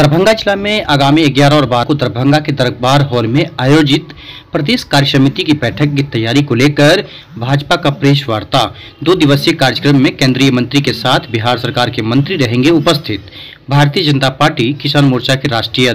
दरभंगा जिला में आगामी 11 और 12 को दरभंगा के दरबार हॉल में आयोजित प्रदेश कार्य समिति की बैठक की तैयारी को लेकर भाजपा का प्रेस वार्ता। दो दिवसीय कार्यक्रम में केंद्रीय मंत्री के साथ बिहार सरकार के मंत्री रहेंगे उपस्थित। भारतीय जनता पार्टी किसान मोर्चा के राष्ट्रीय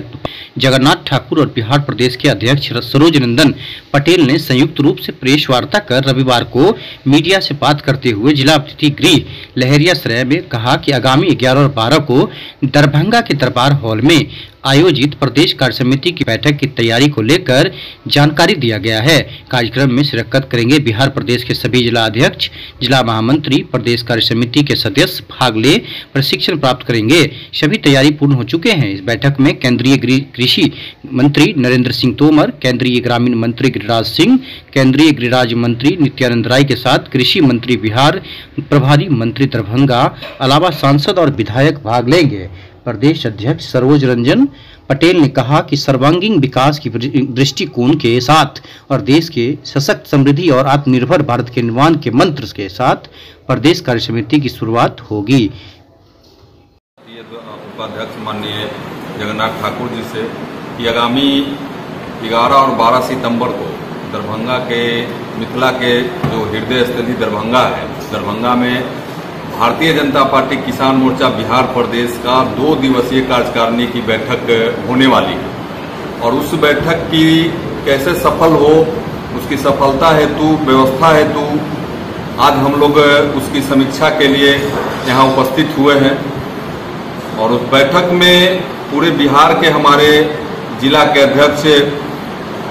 जगन्नाथ ठाकुर और बिहार प्रदेश के अध्यक्ष सरोज नंदन पटेल ने संयुक्त रूप से प्रेस वार्ता कर रविवार को मीडिया से बात करते हुए जिला अतिथि गृह लहरिया सराय में कहा कि आगामी 11 और 12 को दरभंगा के दरबार हॉल में आयोजित प्रदेश कार्य समिति की बैठक की तैयारी को लेकर जानकारी दिया गया है। कार्यक्रम में शिरकत करेंगे बिहार प्रदेश के सभी जिला अध्यक्ष, जिला महामंत्री, प्रदेश कार्य समिति के सदस्य भाग ले प्रशिक्षण प्राप्त करेंगे। सभी तैयारी पूर्ण हो चुके हैं। इस बैठक में केंद्रीय कृषि मंत्री नरेंद्र सिंह तोमर, केंद्रीय ग्रामीण मंत्री गिरिराज सिंह, केंद्रीय गृह राज्य मंत्री नित्यानंद राय के साथ कृषि मंत्री बिहार प्रभारी मंत्री दरभंगा, अलावा सांसद और विधायक भाग लेंगे। प्रदेश अध्यक्ष सरोज रंजन पटेल ने कहा कि सर्वांगीण विकास की दृष्टिकोण के साथ और देश के सशक्त समृद्धि और आत्मनिर्भर भारत के निर्माण के मंत्र के साथ प्रदेश कार्य समिति की शुरुआत होगी। उपाध्यक्ष माननीय जगन्नाथ ठाकुर जी से कि आगामी 11 और 12 सितंबर को दरभंगा के मिथिला के जो हृदय स्थली दरभंगा है, दरभंगा में भारतीय जनता पार्टी किसान मोर्चा बिहार प्रदेश का दो दिवसीय कार्यकारिणी की बैठक होने वाली है। और उस बैठक की कैसे सफल हो, उसकी सफलता हेतु, व्यवस्था हेतु, आज हम लोग उसकी समीक्षा के लिए यहाँ उपस्थित हुए हैं। और उस बैठक में पूरे बिहार के हमारे जिला के अध्यक्ष,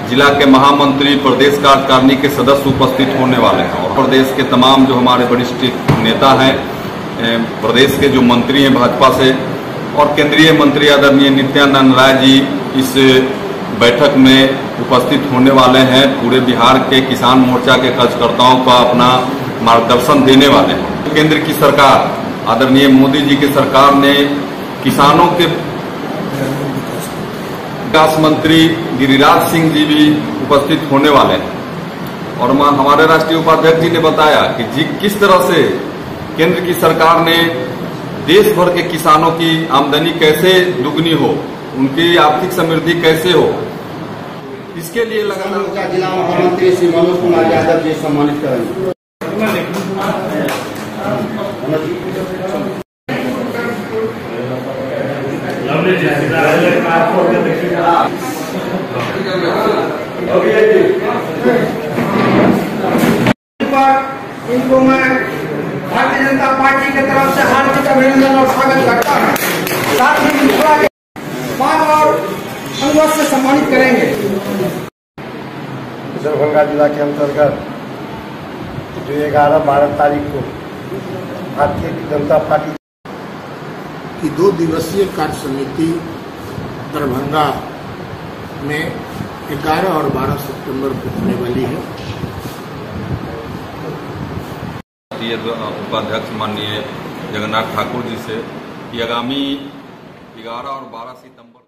जिला के महामंत्री, प्रदेश कार्यकारिणी के सदस्य उपस्थित होने वाले हैं। और प्रदेश के तमाम जो हमारे वरिष्ठ नेता हैं प्रदेश के जो मंत्री हैं भाजपा से और केंद्रीय मंत्री आदरणीय नित्यानंद राय जी इस बैठक में उपस्थित होने वाले हैं, पूरे बिहार के किसान मोर्चा के कार्यकर्ताओं का अपना मार्गदर्शन देने वाले हैं। केंद्र की सरकार, आदरणीय मोदी जी की सरकार ने किसानों के विकास मंत्री गिरिराज सिंह जी भी उपस्थित होने वाले हैं। और हमारे राष्ट्रीय उपाध्यक्ष जी ने बताया कि जी किस तरह से केंद्र की सरकार ने देश भर के किसानों की आमदनी कैसे दुगनी हो उनकी आर्थिक समृद्धि कैसे हो? इसके लिए लगातार जिला महामंत्री श्री मनोज कुमार यादव जी सम्मानित करेंगे। इनको मैं भारतीय जनता पार्टी की तरफ़ से हार्दिक अभिनंदन और स्वागत करता हूँ। साथ ही मिथिला के पाँच और अंगों से सम्मानित करेंगे। दरभंगा जिला के अंतर्गत जो ग्यारह बारह तारीख को भारतीय जनता पार्टी की दो दिवसीय कार्य समिति दरभंगा में 11 और 12 सितंबर को होने वाली है। उपाध्यक्ष माननीय जगन्नाथ ठाकुर जी से कि आगामी 11 और 12 सितंबर